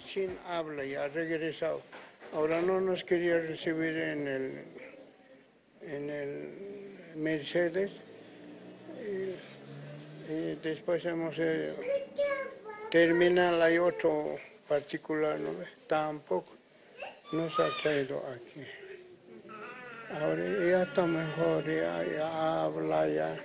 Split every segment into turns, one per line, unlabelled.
sin habla, ya ha regresado. Ahora no nos quería recibir en el, en el Mercedes. Y, y después hemos eh, terminado, hay otro particular, ¿no? tampoco nos ha traído aquí. Ahora ya está mejor, ya, ya habla, ya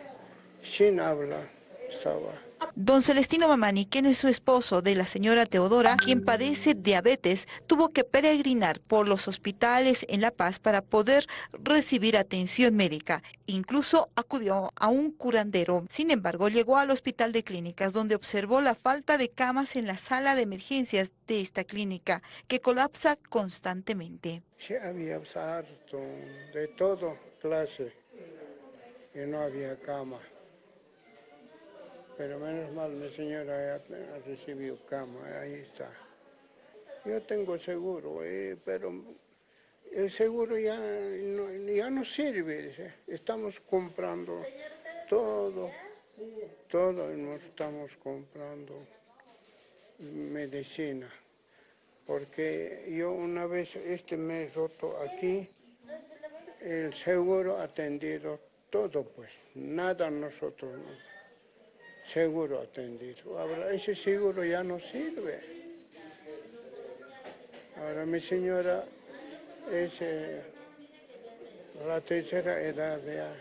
sin hablar estaba.
Don Celestino Mamani, quien es su esposo de la señora Teodora, quien padece diabetes, tuvo que peregrinar por los hospitales en La Paz para poder recibir atención médica. Incluso acudió a un curandero. Sin embargo, llegó al hospital de clínicas donde observó la falta de camas en la sala de emergencias de esta clínica, que colapsa constantemente.
Sí, había harto de todo clase y no había cama pero menos mal mi señora ha recibido cama, ahí está. Yo tengo seguro, eh, pero el seguro ya no, ya no sirve, estamos comprando todo, todo nos estamos comprando medicina, porque yo una vez este mes roto aquí, el seguro ha atendido todo pues, nada nosotros. Seguro atendido. Ahora ese seguro ya no sirve. Ahora mi señora es la tercera edad ya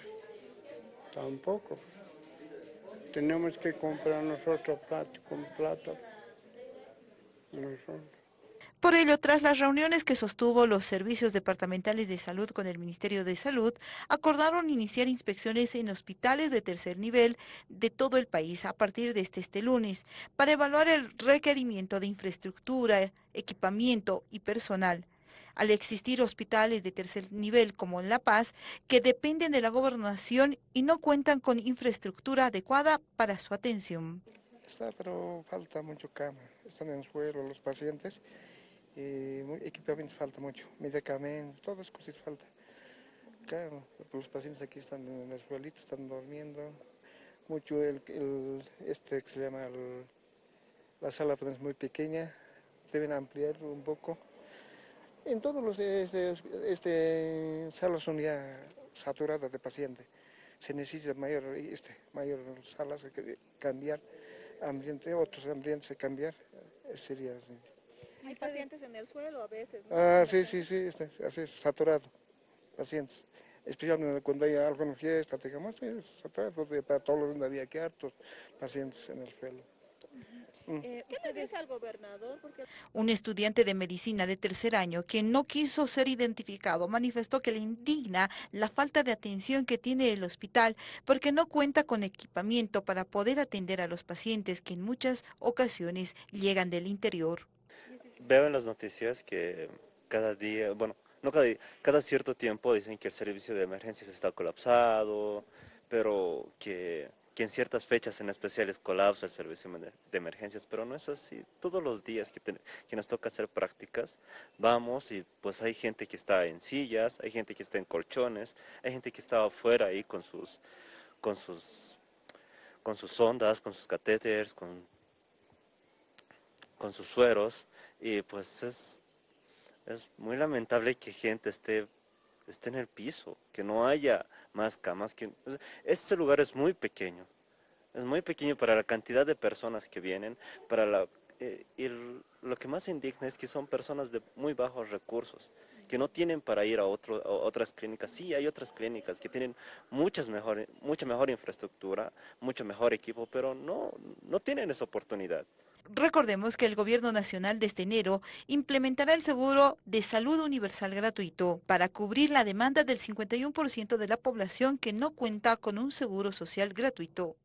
tampoco. Tenemos que comprar nosotros plata, con plata. Nosotros.
Por ello, tras las reuniones que sostuvo los servicios departamentales de salud con el Ministerio de Salud, acordaron iniciar inspecciones en hospitales de tercer nivel de todo el país a partir de este, este lunes para evaluar el requerimiento de infraestructura, equipamiento y personal. Al existir hospitales de tercer nivel como en La Paz, que dependen de la gobernación y no cuentan con infraestructura adecuada para su atención.
Está, pero falta mucho cama. Están en suelo los pacientes y equipamiento falta mucho, medicamentos, todas las cosas falta. Claro, los pacientes aquí están en el suelito, están durmiendo. Mucho el, este que se llama la sala es muy pequeña, deben ampliar un poco. En todos los este, este, salas son ya saturadas de pacientes. Se necesita mayor, este, mayor salas, cambiar ambiente, otros ambientes cambiar, sería
hay pacientes en el suelo a veces,
¿no? Ah, sí, sí, sí, este, así es, saturado, pacientes. Especialmente cuando hay algo en fiesta, digamos, sí, saturado, para todos los días había que hartos pacientes en el suelo.
Mm. Eh, ¿Qué le dice al gobernador? Porque...
Un estudiante de medicina de tercer año, quien no quiso ser identificado, manifestó que le indigna la falta de atención que tiene el hospital porque no cuenta con equipamiento para poder atender a los pacientes que en muchas ocasiones llegan del interior
veo en las noticias que cada día, bueno, no cada día, cada cierto tiempo dicen que el servicio de emergencias está colapsado, pero que, que en ciertas fechas en especiales colapsa el servicio de emergencias, pero no es así. Todos los días que, que nos toca hacer prácticas, vamos y pues hay gente que está en sillas, hay gente que está en colchones, hay gente que está afuera ahí con sus, con sus, con sus ondas, con sus catéteres, con con sus sueros y pues es, es muy lamentable que gente esté, esté en el piso, que no haya más camas. Que, este lugar es muy pequeño, es muy pequeño para la cantidad de personas que vienen, para la, eh, y lo que más indigna es que son personas de muy bajos recursos, que no tienen para ir a, otro, otras clínicas. Sí, hay otras clínicas que tienen muchas mejor, mucha mejor infraestructura, mucho mejor equipo, pero no, no tienen esa oportunidad.
Recordemos que el Gobierno Nacional de este enero implementará el seguro de salud universal gratuito para cubrir la demanda del 51% de la población que no cuenta con un seguro social gratuito.